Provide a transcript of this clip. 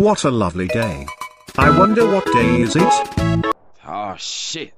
What a lovely day. I wonder what day is it? Oh shit.